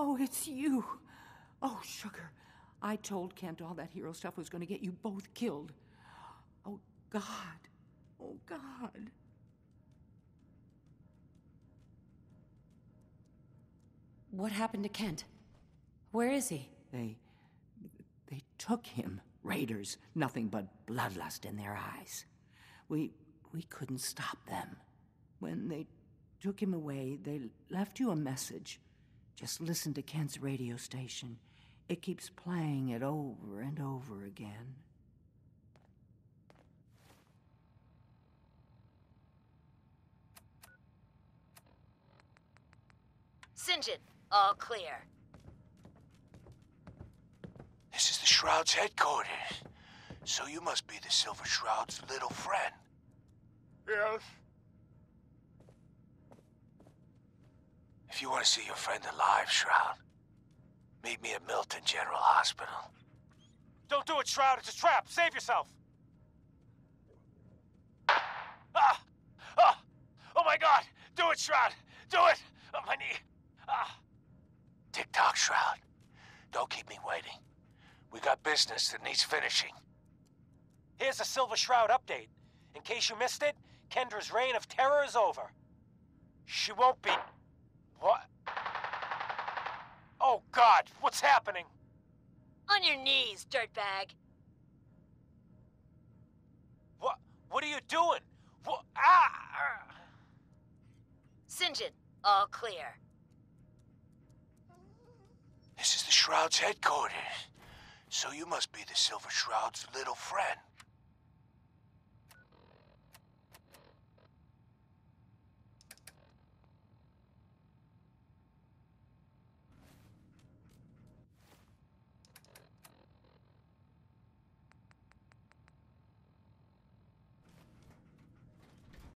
Oh, it's you. Oh, sugar. I told Kent all that hero stuff was going to get you both killed. Oh, God. Oh, God. What happened to Kent? Where is he? They. they took him. Raiders. Nothing but bloodlust in their eyes. We. we couldn't stop them. When they took him away, they left you a message. Just listen to Kent's radio station. It keeps playing it over and over again. Sinjin, all clear. This is the Shroud's headquarters. So you must be the Silver Shroud's little friend. Yes. If you want to see your friend alive, Shroud, meet me at Milton General Hospital. Don't do it, Shroud. It's a trap. Save yourself. Ah! Ah! Oh my god! Do it, Shroud! Do it! Oh, my knee! Ah! Tick tock, Shroud. Don't keep me waiting. We got business that needs finishing. Here's a Silver Shroud update. In case you missed it, Kendra's reign of terror is over. She won't be... What? Oh, God! What's happening? On your knees, dirtbag. What? What are you doing? What? Ah! Sinjin, all clear. This is the Shroud's headquarters. So you must be the Silver Shroud's little friend.